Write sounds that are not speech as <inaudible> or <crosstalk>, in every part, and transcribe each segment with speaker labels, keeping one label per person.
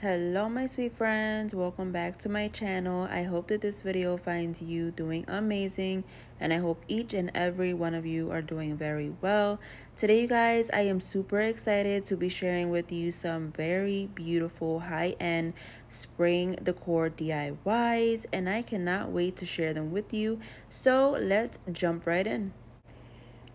Speaker 1: hello my sweet friends. Welcome back to my channel. I hope that this video finds you doing amazing and i hope each and every one of you are doing very well. Today you guys i am super excited to be sharing with you some very beautiful high-end spring decor diys and i cannot wait to share them with you. So let's jump right in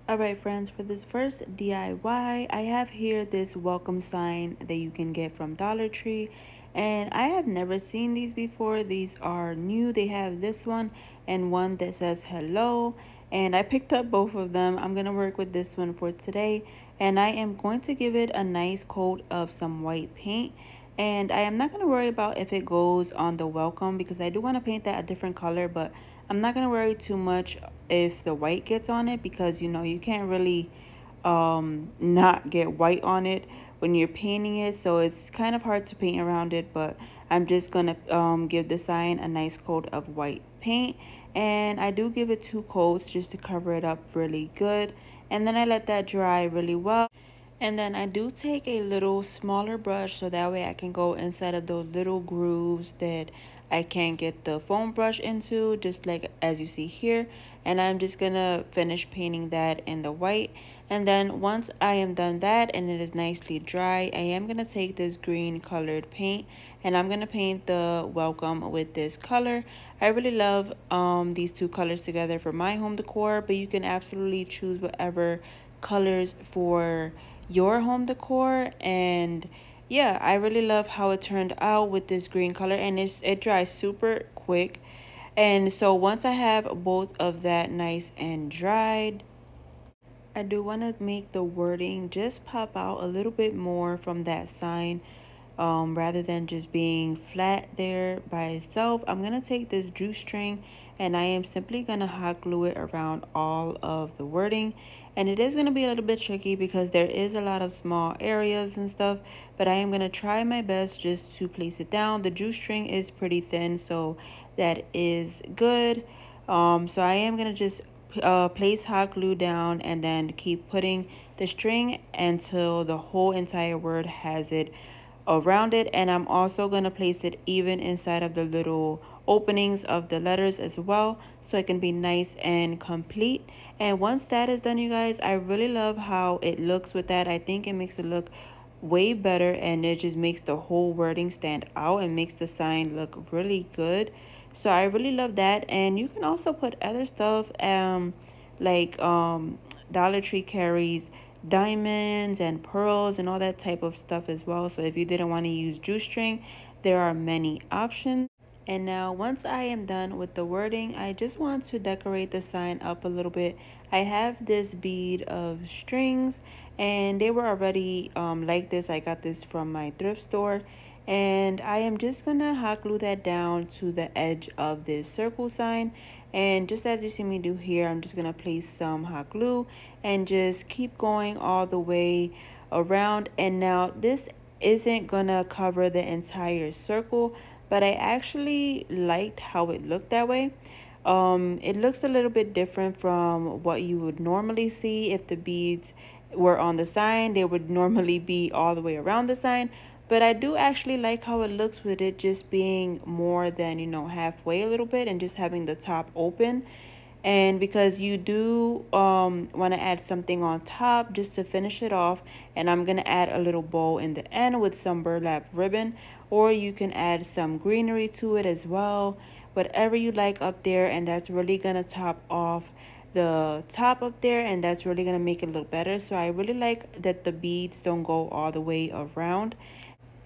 Speaker 1: Alright friends, for this first DIY, I have here this welcome sign that you can get from Dollar Tree. And I have never seen these before. These are new. They have this one and one that says hello. And I picked up both of them. I'm going to work with this one for today. And I am going to give it a nice coat of some white paint. And I am not going to worry about if it goes on the welcome because I do want to paint that a different color. But I'm not going to worry too much if the white gets on it because, you know, you can't really um, not get white on it when you're painting it. So it's kind of hard to paint around it, but I'm just to um, give the sign a nice coat of white paint. And I do give it two coats just to cover it up really good. And then I let that dry really well. And then I do take a little smaller brush so that way I can go inside of those little grooves that I can get the foam brush into just like as you see here. And I'm just gonna finish painting that in the white. And then once I am done that and it is nicely dry I am gonna take this green colored paint and I'm gonna paint the welcome with this color. I really love um, these two colors together for my home decor but you can absolutely choose whatever colors for your home decor. And yeah i really love how it turned out with this green color and it's it dries super quick. And so once i have both of that nice and dried i do want to make the wording just pop out a little bit more from that sign um, rather than just being flat there by itself. I'm going to take this jute string and I am simply going to hot glue it around all of the wording. And it is going to be a little bit tricky because there is a lot of small areas and stuff but I am going to try my best just to place it down. The jute string is pretty thin so that is good. Um, so I am going to just uh, place hot glue down and then keep putting the string until the whole entire word has it around it. And I'm also going to place it even inside of the little openings of the letters as well so it can be nice and complete and once that is done you guys I really love how it looks with that I think it makes it look way better and it just makes the whole wording stand out and makes the sign look really good so I really love that and you can also put other stuff um like um Dollar Tree carries diamonds and pearls and all that type of stuff as well. So if you didn't want to use jute string, there are many options. And now once I am done with the wording, I just want to decorate the sign up a little bit. I have this bead of strings and they were already um, like this. I got this from my thrift store and I am just to hot glue that down to the edge of this circle sign and just as you see me do here I'm just gonna place some hot glue and just keep going all the way around and now this isn't gonna cover the entire circle but I actually liked how it looked that way. Um, it looks a little bit different from what you would normally see if the beads were on the sign. They would <laughs> normally be all the way around the sign. But I do actually like how it looks with it just being more than you know halfway a little bit and just having the top open and because you do um, want to add something on top just to finish it off and I'm going to add a little bow in the end with some burlap ribbon or you can add some greenery to it as well. Whatever you like up there and that's really going to top off the top up there and that's really going to make it look better. So I really like that the beads don't go all the way around.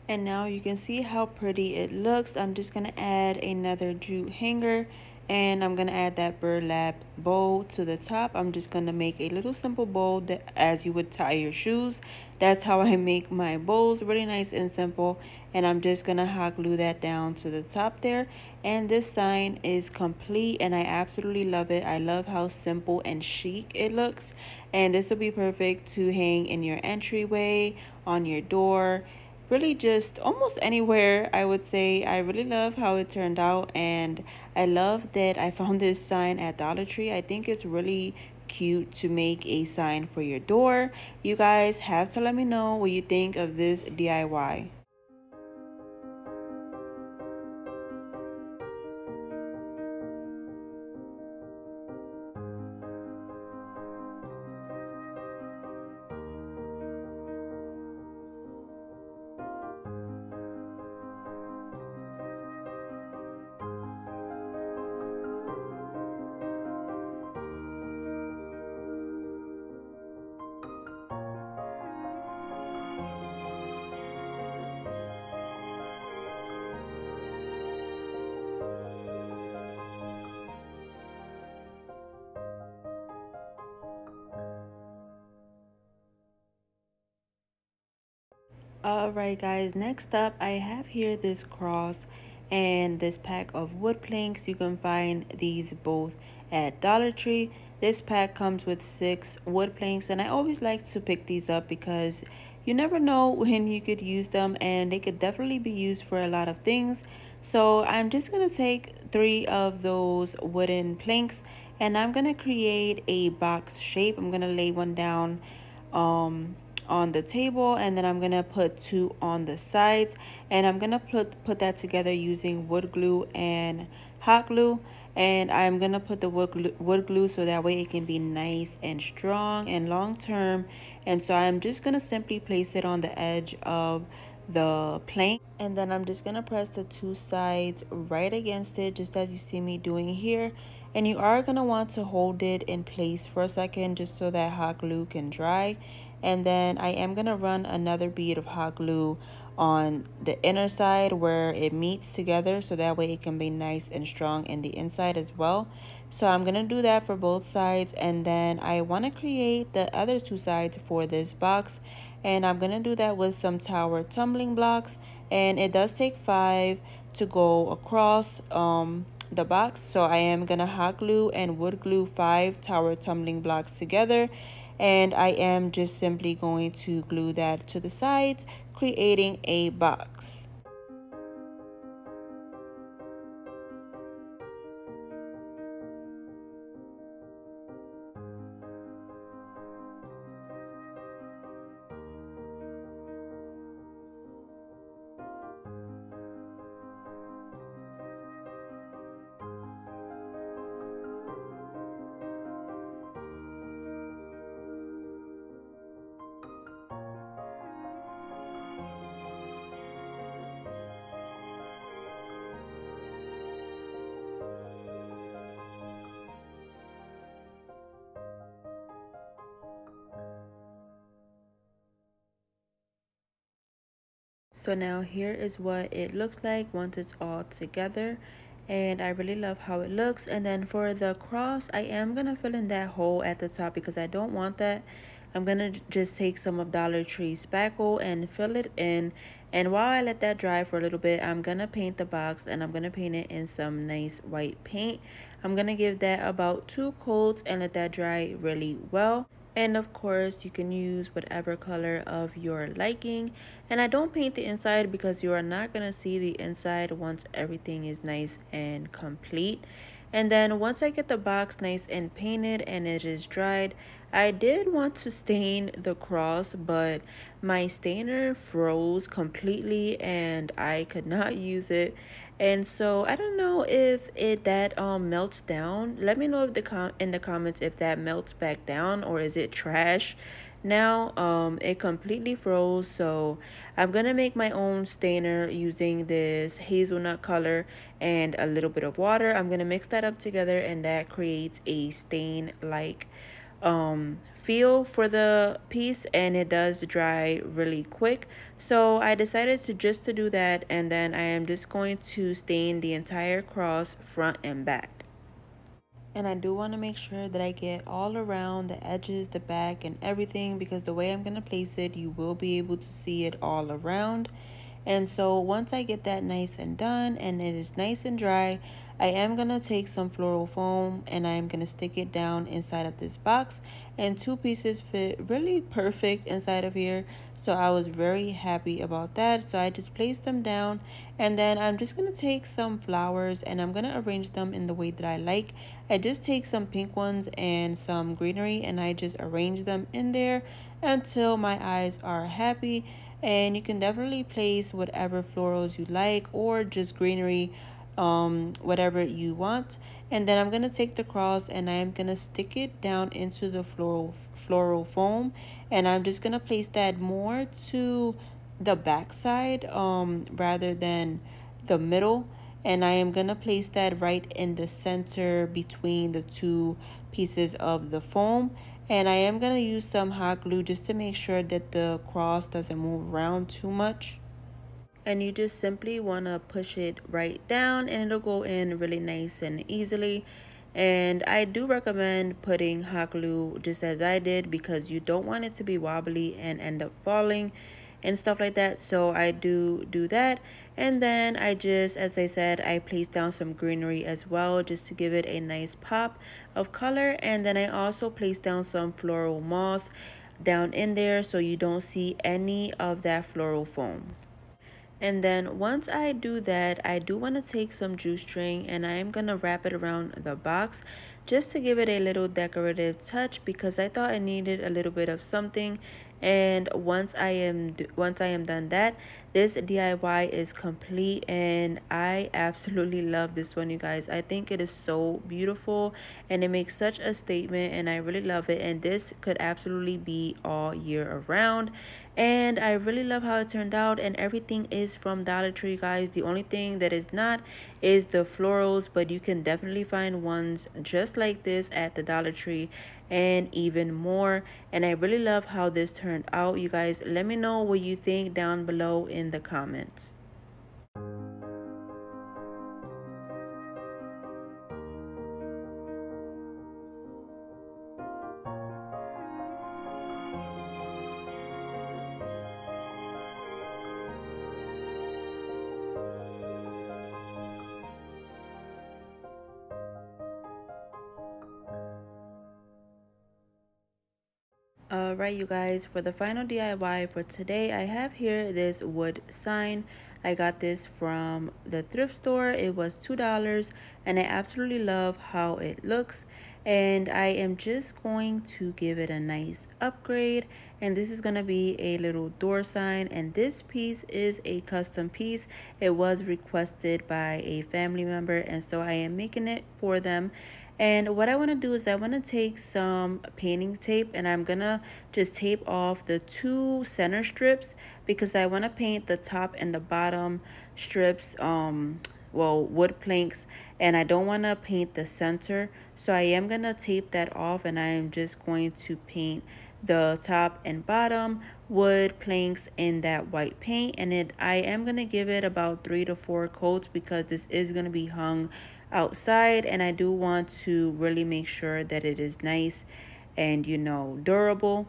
Speaker 1: And now you can see how pretty it looks. I'm just gonna add another jute hanger and i'm gonna add that burlap bow to the top. I'm just gonna make a little simple bow that as you would tie your shoes. That's how i make my bows really nice and simple. And i'm just gonna hot glue that down to the top there. And this sign is complete and i absolutely love it. I love how simple and chic it looks. And this will be perfect to hang in your entryway on your door really just almost anywhere I would say. I really love how it turned out and I love that I found this sign at Dollar Tree. I think it's really cute to make a sign for your door. You guys have to let me know what you think of this DIY Alright guys, next up I have here this cross and this pack of wood planks. You can find these both at Dollar Tree. This pack comes with six wood planks and I always like to pick these up because you never know <laughs> when you could use them and they could definitely be used for a lot of things. So I'm just to take three of those wooden planks and I'm to create a box shape. I'm to lay one down um, on the table and then I'm gonna put two on the sides and I'm gonna put put that together using wood glue and hot glue and I'm gonna put the wood glue, wood glue so that way it can be nice and strong and long term and so I'm just gonna simply place it on the edge of the plank and then I'm just gonna press the two sides right against it just as you see me doing here and you are gonna want to hold it in place for a second just so that hot glue can dry and then I am going to run another bead of hot glue on the inner side where it meets together so that way it can be nice and strong in the inside as well. So I'm gonna do that for both sides and then I want to create the other two sides for this box. And I'm gonna do that with some tower tumbling blocks and it does take five to go across um, the box. So I am gonna hot glue and wood glue five tower tumbling blocks together and I am just simply going to glue that to the sides creating a box. So now here is what it looks like once it's all together. And I really love how it looks. And then for the cross I am gonna fill in that hole at the top because I don't want that. I'm gonna just take some of Dollar Tree spackle and fill it in. And while I let that dry for a little bit I'm gonna paint the box and I'm gonna paint it in some nice white paint. I'm gonna give that about two coats and let that dry really well and of course you can use whatever color of your liking. And I don't paint the inside because you are not going to see the inside once everything is nice and complete. And then once I get the box nice and painted and it is dried I did want to stain the cross but my stainer froze completely and I could not <laughs> use it and so I don't know if it that um melts down. Let me know if the com in the comments if that melts back down or is it trash. Now um it completely froze so i'm gonna make my own stainer using this hazelnut color and a little bit of water. I'm gonna mix that up together and that creates a stain like um feel for the piece and it does dry really quick. So I decided to just to do that and then I am just going to stain the entire cross front and back. And I do want to make sure that I get all around the edges the back and everything because the way I'm going to place it you will be able to see it all around and so once I get that nice and done and it is nice and dry, I am going to take some floral foam and I am going to stick it down inside of this box. And two pieces fit really perfect inside of here. So I was very happy about that. So I just placed them down and then I'm just going to take some flowers and I'm going to arrange them in the way that I like. I just take some pink ones and some greenery and I just arrange them in there until my eyes are happy and you can definitely place whatever florals you like or just greenery um whatever you want. And then i'm going to take the cross and i'm going to stick it down into the floral floral foam. And i'm just going to place that more to the back side um rather than the middle. And I am going to place that right in the center between the two pieces of the foam and I am going to use some hot glue just to make sure that the cross doesn't move around too much. And you just simply want to push it right down and it'll go in really nice and easily. And I do recommend putting hot glue just as I did because you don't want it to be wobbly and end up falling. And stuff like that. So I do do that. And then I just as I said I placed down some greenery as well just to give it a nice pop of color. And then I also placed down some floral moss down in there so you don't see any of that floral foam. And then once I do that, I do want to take some jute string and I'm going to wrap it around the box just to give it a little decorative touch because I thought I needed a little bit of something and once I am once I am done that this DIY is complete and I absolutely love this one you guys. I think it is so beautiful and it makes such a statement and I really love it. And this could absolutely be all year around and I really love how it turned out and everything is from Dollar Tree guys. The only thing that is not is the florals but you can definitely find ones just like this at the Dollar Tree and even more. And I really love how this turned out. You guys let me know what you think down below in the comments Alright you guys, for the final DIY for today, I have here this wood sign. I got this from the thrift store. It was $2 and I absolutely love how it looks. And I am just going to give it a nice upgrade. And this is going to be a little door sign. And this piece is a custom piece. It was requested by a family member and so I am making it for them and what I want to do is I want to take some painting tape and I'm going to just tape off the two center strips because I want to paint the top and the bottom strips um well wood planks and I don't want to paint the center. So I am going to tape that off and I am just going to paint the top and bottom wood planks in that white paint and it I am going to give it about three to four coats because this is going to be hung outside and I do want to really make sure that it is nice and you know durable.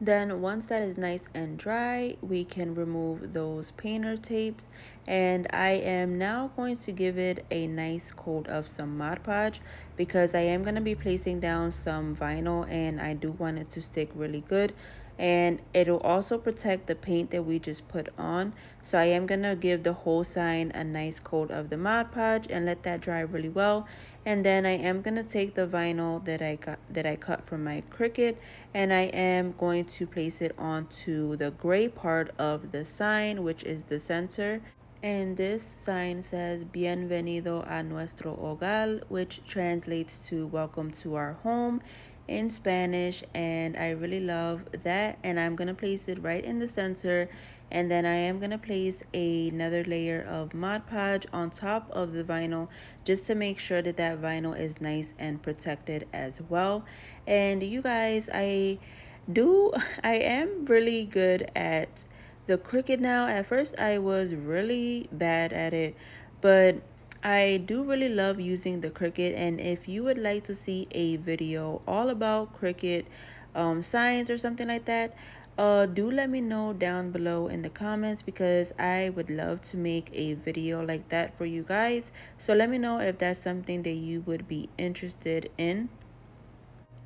Speaker 1: Then once that is nice and dry we can remove those painter tapes. And I am now going to give it a nice coat of some Mod Podge because I am going to be placing down some vinyl and I do want it to stick really good. And it'll also protect the paint that we just put on. So I am gonna give the whole sign a nice coat of the Mod Podge and let that dry really well. And then I am gonna take the vinyl that I got that I cut from my Cricut and I am going to place it onto the gray part of the sign which is the center and this sign says Bienvenido a nuestro hogar, which translates to welcome to our home in Spanish. And I really love that. And I'm gonna place it right in the center. And then I am gonna place another layer of Mod Podge on top of the vinyl just to make sure that that vinyl is nice and protected as well. And you guys I do <laughs> I am really good at the Cricut now at first I was really bad at it but I do really love using the Cricut and if you would like to see a video all about Cricut um, science or something like that, uh, do let me know down below in the comments because I would love to make a video like that for you guys. So let me know if that's something that you would be interested in.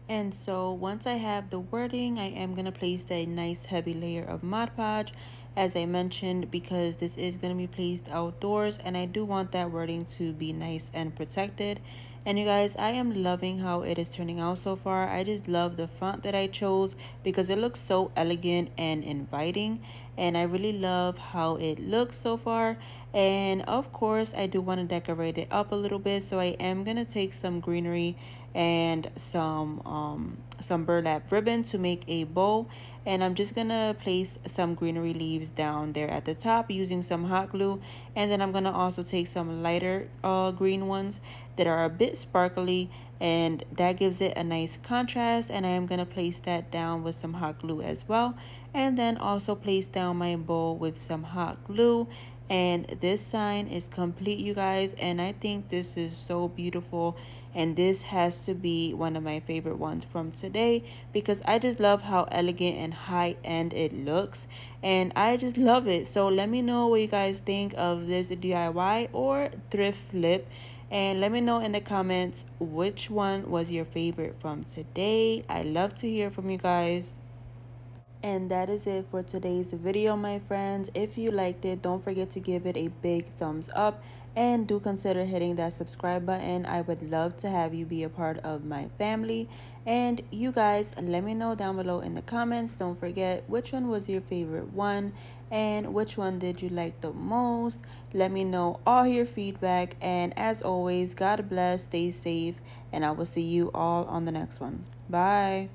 Speaker 1: And so once I have the wording, I am going to place a nice heavy layer of Mod Podge as I mentioned because this is going to be placed outdoors and I do want that wording to be nice and protected. And you guys I am loving how it is turning out so far. I just love the font that I chose because it looks so elegant and inviting and I really love how it looks so far. And of course I do want to decorate it up a little bit so I am going to take some greenery and some um, some burlap ribbon to make a bow. And I'm just gonna place some greenery leaves down there at the top using some hot glue. And then I'm gonna also take some lighter uh, green ones that are a bit sparkly and that gives it a nice contrast. And I am gonna place that down with some hot glue as well and then also place down my bowl with some hot glue. And this sign is complete you guys and I think this is so beautiful. And this has to be one of my favorite ones from today because I just love how elegant and high end it looks. And I just love it. So let me know what you guys think of this DIY or thrift flip. And let me know in the comments which one was your favorite from today. I love to hear from you guys and that is it for today's video my friends. If you liked it don't forget to give it a big thumbs up. And do consider hitting that subscribe button. I would love to have you be a part of my family. And you guys let me know down below in the comments. Don't forget which one was your favorite one? And which one did you like the most? Let me know all your feedback. And as always god bless. Stay safe. And i will see you all on the next one. Bye